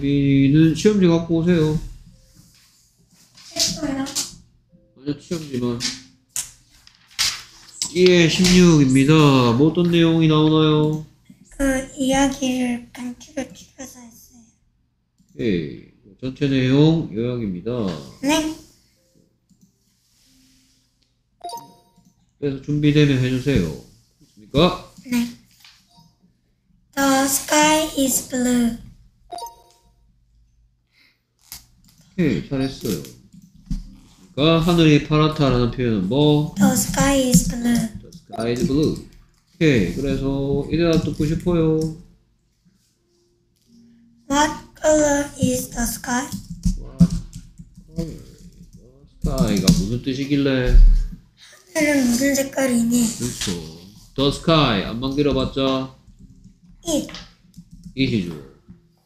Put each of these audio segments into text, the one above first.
민이는 시험지 갖고 오세요. 했어요. 아니요, 시험지만. 1에 16입니다. 뭐 어떤 내용이 나오나요? 그 이야기를 간추려 줄여서 했어요. 예, 전체 내용 요약입니다. 네. 그래서 준비되면 해주세요. 됐습니까? 네. The sky is blue. 오케이, 잘했어요. 됐습니까? 하늘이 파랗다라는 표현은 뭐? The sky is blue. The sky is blue. 오케이, 그래서 이래다 듣고 싶어요. What color is the sky? What color is the sky가 무슨 뜻이길래? 하늘은 무슨 색깔이니? 그렇죠. The sky 안만 길어봤자 It. it이죠.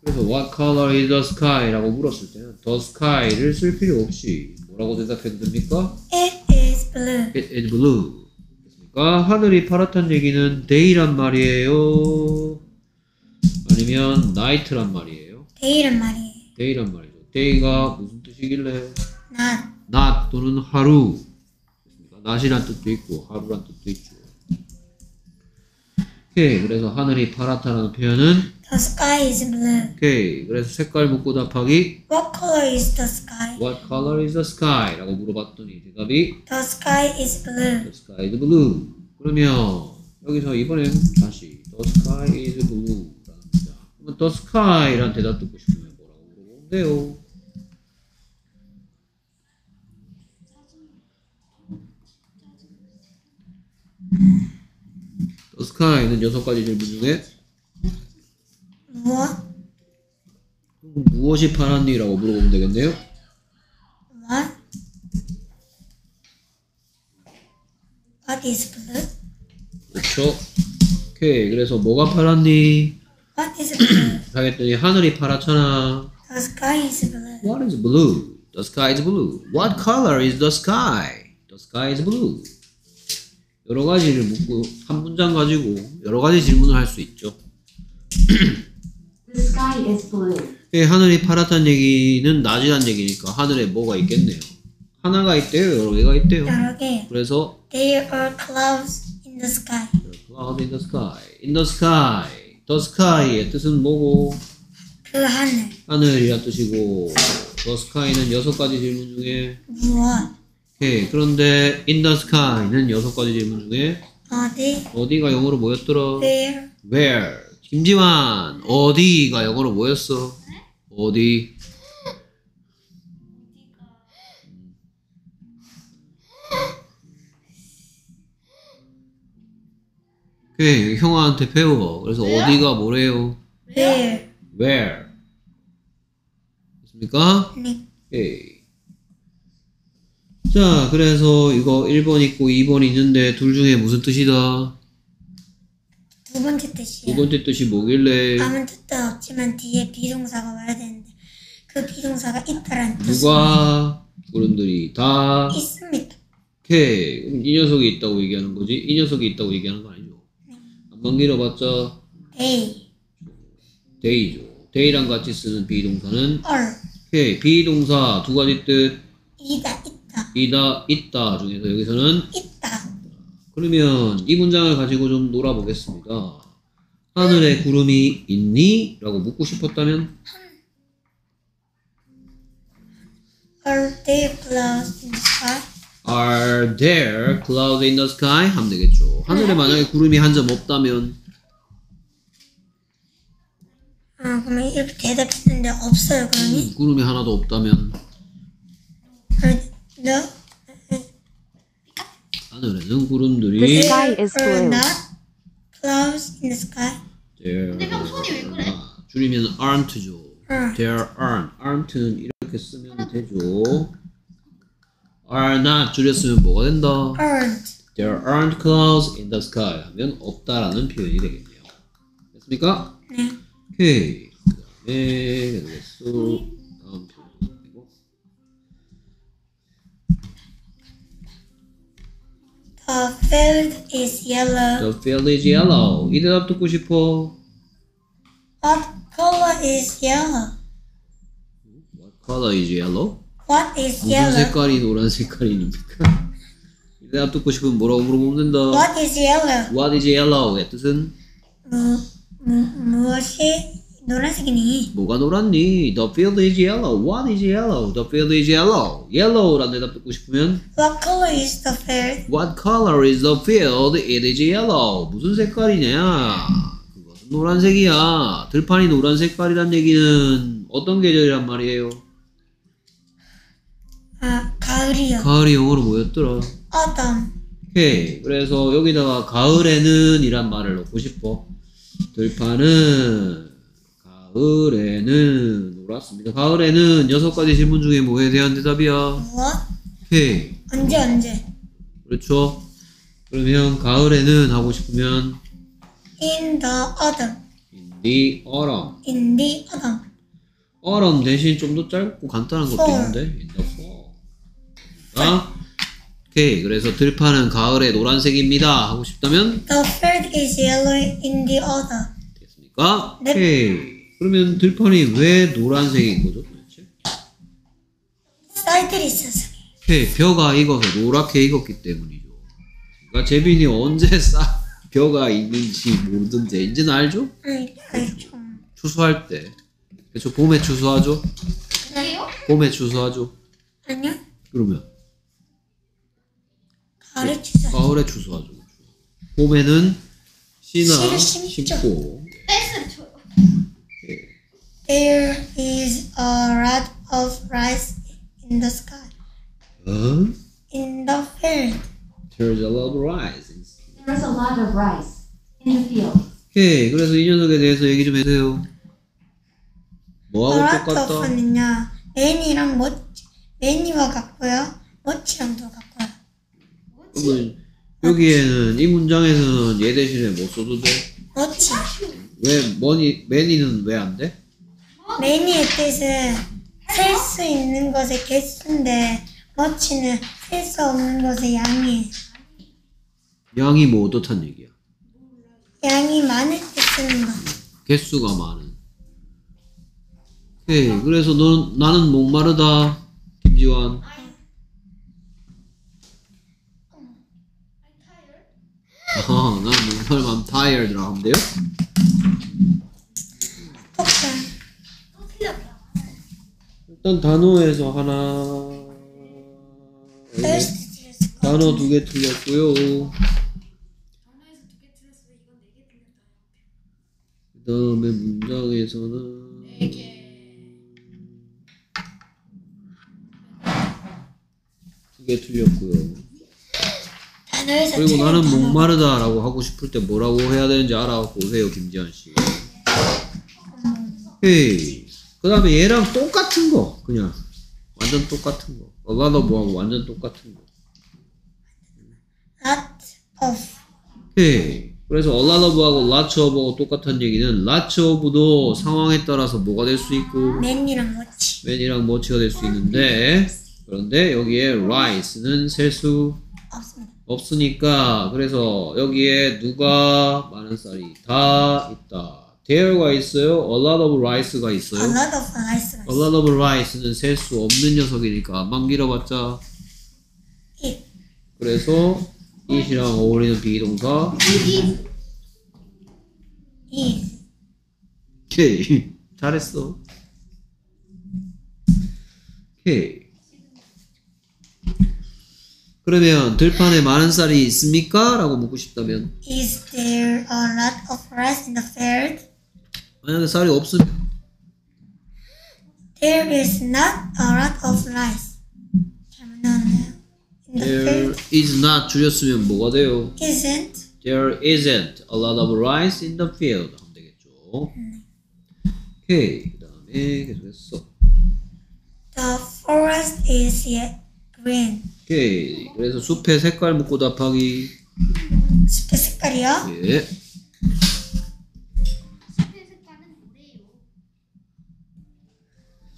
그래서 what color is the sky라고 물었을 때는 the sky를 쓸 필요 없이 뭐라고 대답해도 됩니까? It is blue. It is blue. 됐습니까? 하늘이 파랗단 얘기는 day란 말이에요. 아니면 night란 말이에요. 데이란 말이에요. day란 말이죠. day가 무슨 뜻이길래? Not. 낮 또는 하루. 됐습니까? 낮이란 뜻도 있고 하루란 뜻도 있죠. 오케이. 그래서 하늘이 파랗다는 표현은 The sky is blue. 오케이. 그래서 색깔 묻고 답하기 What color is the sky? What color is the sky? 라고 물어봤더니 대답이 The sky is blue. The sky is blue. 그러면 여기서 이번엔 다시 The sky is blue. 그러면 The sky라는 대답 듣고 싶으면 뭐라고 물어보면 돼요? The sky는 여섯 가지 질문 중에 무엇? 무엇이 파란니라고 물어보면 되겠네요. What? What is blue? 그렇죠. 오케이. 그래서 뭐가 파란니? What is blue? 하겠더니 하늘이 파랗잖아. The sky is blue. What is blue? The sky is blue. What color is the sky? The sky is blue. 여러 가지를 묻고 한 문장 가지고 여러 가지 질문을 할 수 있죠. The sky is blue. 예, 하늘이 파랗다는 얘기는 낮이란 얘기니까 하늘에 뭐가 있겠네요. 하나가 있대요. 여러 개가 있대요. 여러 개. 그래서 There are clouds in the sky. cloud in the sky. In the sky. The sky의 뜻은 뭐고? 그 하늘. 하늘이란 뜻이고 the sky는 여섯 가지 질문 중에 무엇? 오케이. 그런데 in the sky는 여섯 가지 질문 중에 어디? 어디가 영어로 뭐였더라? Where? Where? 김지환 어디가 영어로 뭐였어? 어디? 오케이 형아한테 배워. 그래서 어디가 뭐래요? Where? Where? 됐습니까? 네. 오케이. 자, 그래서 이거 1번 있고 2번 있는데 둘 중에 무슨 뜻이다? 두 번째 뜻이야. 두 번째 뜻이 뭐길래? 아무 뜻도 없지만 뒤에 비동사가 와야 되는데 그 비동사가 있다라는 뜻이 누가? 그런들이 다 있습니다. 오케이. 그럼 이 녀석이 있다고 얘기하는 거지? 이 녀석이 있다고 얘기하는 거 아니죠? 안만 길어봤자 They they죠. they랑 같이 쓰는 be동사는 are 오케이. be동사 두 가지 뜻 이다 있다 이다 있다 중에서 여기서는 있다 그러면 이 문장을 가지고 좀 놀아보겠습니다. 하늘에 구름이 있니? 라고 묻고 싶었다면 are there clouds in the sky? Are there clouds in the sky? 하면 되겠죠. 하늘에 만약에 구름이 한 점 없다면 아 그러면 이렇게 대답했는데 없어요 그러니? 구름이 하나도 없다면 are no 하늘에는 구름들이 The sky is blue. not clouds in the sky? There 아, 줄이면 aren't죠. 응. There aren't. aren't는 이렇게 쓰면 되죠. are not 줄였으면 뭐가 된다? aren't There aren't clouds in the sky 하면 없다라는 표현이 되겠네요. 됐습니까? 네 오케이. 그 다음에 계속해서 The field is yellow The field is yellow. 이 대답 듣고 싶어. What color is yellow? color is yellow? What is 무슨 yellow? 색깔이 노란 색깔입니까? 대답 듣고 싶으면 뭐라고 물어보면 된다. What is yellow? What is yellow의 뜻은 무, 무, 무엇이 노란색이니? 뭐가 노랗니? The field is yellow. What is yellow? The field is yellow. Yellow라는 대답 듣고 싶으면 What color is the field? What color is the field? It is yellow. 무슨 색깔이냐? 그것은 노란색이야. 들판이 노란 색깔이란 얘기는 어떤 계절이란 말이에요? 아, 가을이요. 가을이 영어로 뭐였더라? autumn. 오케이. 그래서 여기다가 가을에는 이란 말을 넣고 싶어. 들판은 가을에는 노랗습니다. 가을에는 여섯 가지 질문 중에 뭐에 대한 대답이야? 오케이. 언제 언제? 그렇죠. 그러면 가을에는 하고 싶으면 In the autumn. in the autumn. In the autumn. autumn 대신 좀 더 짧고 간단한 것도 fall. 있는데 in the fall. 아? 오케이. 그래서 들판은 가을에 노란색입니다. 하고 싶다면 The field is yellow in the autumn. 됐습니까? 네. 오케이. 그러면 들판이 왜 노란색인 거죠? 도대체? 쌀들이 있어서. 오케이. 벼가 익어서 노랗게 익었기 때문이죠. 그러니까 재빈이 언제 싸 벼가 익는지 모르던데 이제는 알죠? 아이, 좀. 추수할 때. 그렇죠. 봄에 추수하죠? 그래요? 봄에 추수하죠? 아니요. 그러면 가을에 주사. 가을에 추수하죠. 봄에는 씨나. 심고 There is a lot of rice in the sky. 어? In the field. There's a lot of rice. There is a lot of rice in the field. 오케이. 그래서 이 녀석에 대해서 얘기 좀 해주세요. 뭐하고 똑같다? of는요. 매니랑 멋, 매니와 같고요. 멋이랑도 같고요. 그러면 여기에는 이 문장에서는 얘 대신에 뭐 써도 돼? 멋이. 왜 머니 매니는 왜 안 돼? 매니의 뜻은 셀 수 있는 것의 개수인데 멋이는 셀 수 없는 것의 양이에요. 양이 뭐 어떻단 얘기야? 양이 많을 때 쓰는 거. 개수가 많은. 오케이. 그래서 너 나는 목마르다. 김지환. 아, 난 목마르면 I'm tired라고 하면 돼요? 일단 단어에서 하나 거. 단어 두 개 틀렸고요. 그 다음에 문장에서는 두 개 틀렸고요. 그리고 나는. 목마르다라고 하고 싶을 때 뭐라고 해야 되는지 알아갖고 오세요, 김지현 씨. 헤이. 그 다음에 얘랑 똑같은 거, 그냥. 완전 똑같은 거. 어가더 뭐하고 완전 똑같은 거. lot of. 헤이. 그래서 a lot of하고 lots of하고 똑같은 얘기는 lots of도 상황에 따라서 뭐가 될 수 있고 맨이랑 멋이. when이랑 much가 될 수 있는데 그런데 여기에 rice는 셀 수 없습니다. 없으니까 그래서 여기에 누가 많은 쌀이 다 있다. There가 있어요. a lot of rice가 A 있어요. lot of rice가 a lot of rice는 셀 수 없는 녀석이니까 안만 길어봤자 it. 그래서 it이랑 어울리는 비동사 is. 오케이 잘했어. 오케이. 그러면 들판에 많은 쌀이 있습니까? 라고 묻고 싶다면 Is there a lot of rice in the field? 만약에 쌀이 없으면 There is not a lot of rice. 잘못 나왔네요. In the there field is not 줄였으면 뭐가 돼요? isn't. There isn't a lot of rice in the field 하면 되겠죠. 오케이 그 다음에 계속했어. The forest is yet green. 오케이 그래서 숲의 색깔 묻고 답하기 숲의 색깔이요? 예.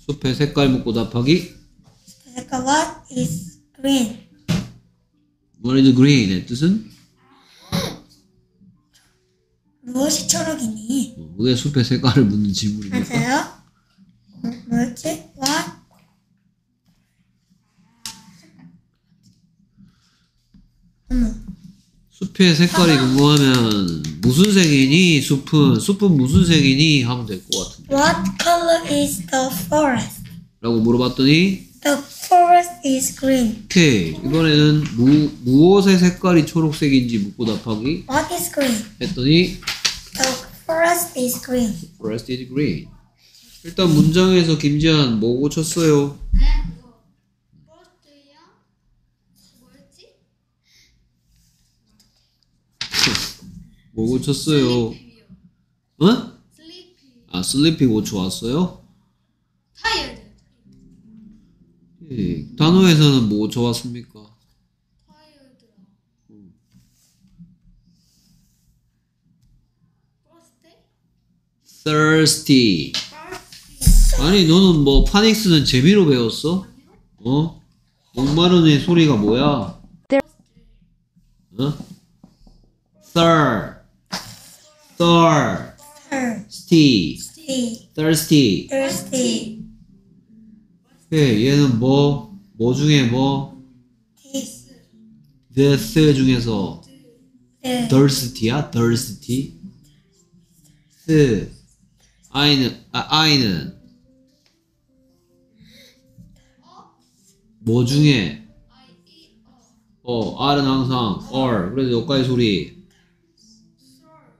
숲의 색깔 묻고 답하기 숲의 색깔 what is green? What is green의 뜻은? 무엇이 초록이니? 어, 왜 숲의 색깔을 묻는 질문입니까? 맞아요? 뭐- 뭐였지? What 숲의 색깔이 궁금하면 무슨 색이니? 숲은 숲은 무슨 색이니? 하면 될 것 같은데. What color is the forest? 라고 물어봤더니 The forest is green. 오케이 이번에는 무, 무엇의 색깔이 초록색인지 묻고 답하기 What is green? 했더니 The forest is green. forest is green 일단 문장에서 김지한 뭐 고쳤어요? 버스트요? 뭐였지? 뭐 고쳤어요? 어? sleepy 아 sleepy 고쳐 왔어요? 타이어드 예, 단어에서는 뭐 고쳐 왔습니까? tired thirst? thirsty 아니 너는 뭐 파닉스는 재미로 배웠어? 어? 목마른 애 소리가 뭐야? 어? thir thirsty Thirsty. thirsty. 예, 얘는 뭐? 뭐 중에 뭐? This. this 중에서 thirsty야? thirsty? th i는 아 i는 뭐 중에 어 R은 항상 R 그래서 여기까지 소리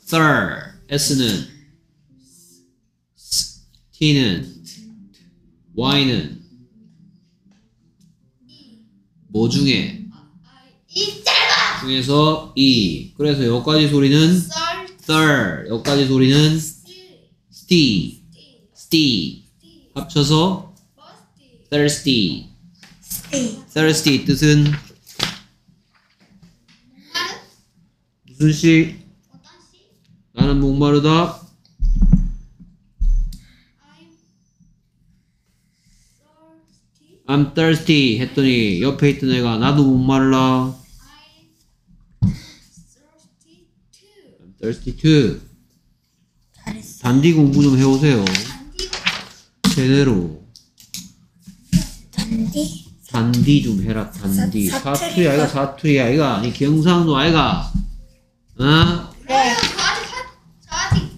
thir S는 T는 Y는 뭐 중에? 중에서 E. 그래서 여기까지 소리는 썰 thir 여기까지 소리는 스 sti sti 합쳐서 thirsty. Thirsty 뜻은 무슨 시? 나는 목마르다. I'm thirsty 했더니 옆에 있던 애가 나도 목말라. I'm thirsty too. I'm thirsty too 잘했어. 단디 공부 좀 해오세요. 단디 제대로. 단디. 단디 좀 해라 단디. 사- 사투리 아이가 사투리 아이가. 아니 경상도 아이가. 어? 네. 저 아직 한- 저 아직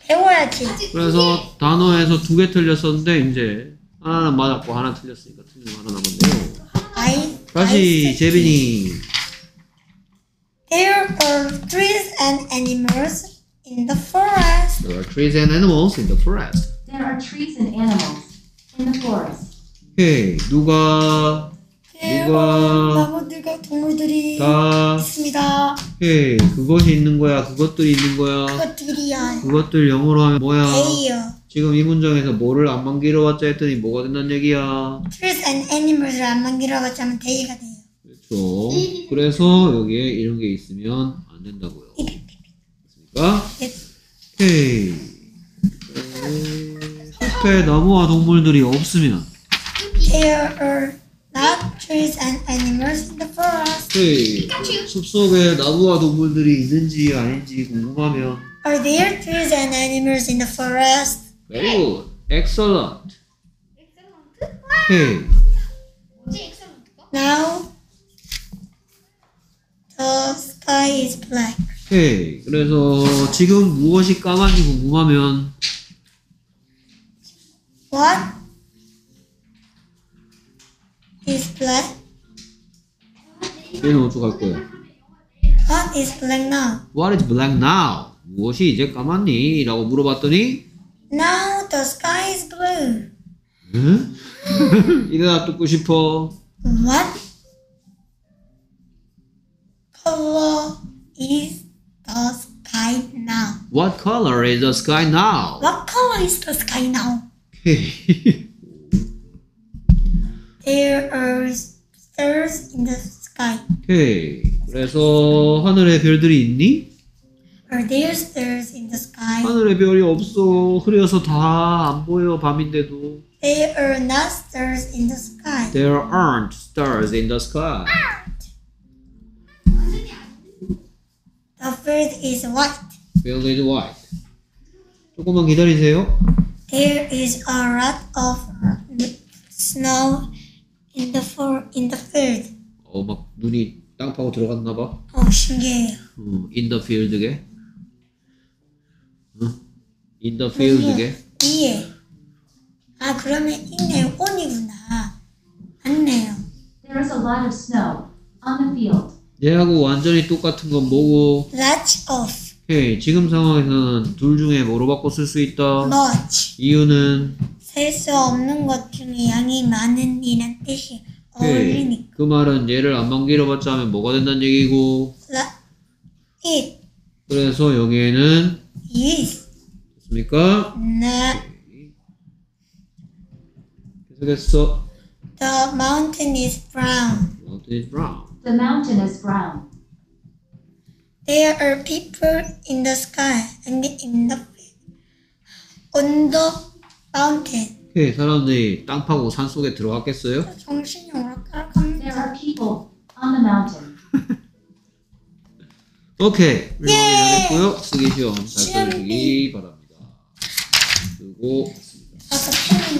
배워야지. 아직 그래서 단어에서 두 개 틀렸었는데 이제 하나는 맞았고 하나 틀렸으니까 틀린 거 하나 남았네요 I. 다시 재빈이 There are trees and animals in the forest. There are trees and animals in the forest There are trees and animals in the forest. 오케이 누가 Are 나무들과 동물들이 다 있습니다. 오케이 그것이 있는 거야 그것들이 있는 거야 그것들이야. 그것들 영어로 하면 뭐야 They요. 지금 이 문장에서 뭐를 안 만기러 왔자 했더니 뭐가 된다는 얘기야 Trees and animals를 안 만기라고 하자면 they가 돼요. 그렇죠 그래서 여기에 이런 게 있으면 안 된다고요 됐습니까? 예. 오케이 에, 숲에 나무와 동물들이 없으면 There are not trees and animals in the forest. 오케이 숲속에 나무와 동물들이 있는지 아닌지 궁금하면 Are there trees and animals in the forest? Very good Excellent 엑셀런트? 오케이 뭐지 엑셀런트가? Now the sky is black. 오케이 그래서 지금 무엇이 까만지 궁금하면 What is black? 얘는 어떡할 거야? What is black now? What is black now? 무엇이 이제 까맣니? 라고 물어봤더니 Now the sky is blue. 응? 이 대답 듣고 싶어 What color is the sky now? What color is the sky now? What color is the sky now? 오케이 There are stars in the sky. 오케이 그래서 하늘에 별들이 있니? Are there stars in the sky? 하늘에 별이 없어 흐려서 다 안 보여 밤인데도 There are not stars in the sky. There aren't stars in the sky The field is white. Field is white 조금만 기다리세요 There is a lot of snow in the for in the field. 어 막 눈이 땅 파고 들어갔나 봐. 어, 신기해요. 어, in the field게. 어? in the field게. 위에. 아, 그러면 있네요. 온이구나. 맞네요. There is a lot of snow on the field. 얘하고 완전히 똑같은 건 뭐고? Lots of, 오케이. 지금 상황에서는 둘 중에 뭐로 바꿔 쓸 수 있다? much. 이유는 셀 수 없는 것 중에 양이 많은 이란 뜻이 오케이. 어울리니까. 그 말은 얘를 안 만들어봤자 하면 뭐가 된다는 얘기고 라, it 그래서 여기에는 is 됐습니까? not 계속했어. the mountain is brown. Mountain is brown. The mountain is brown. There are people in the sky and in the on the mountain. 오케이. 사람들이 땅 파고 산 속에 들어갔겠어요? 정신이 There 오락가락합니다. are people on the mountain. 오케이. 우리 했고요. 쓰기 시험 잘 시험이. 써주시기 바랍니다. 쓰고 아까 펜이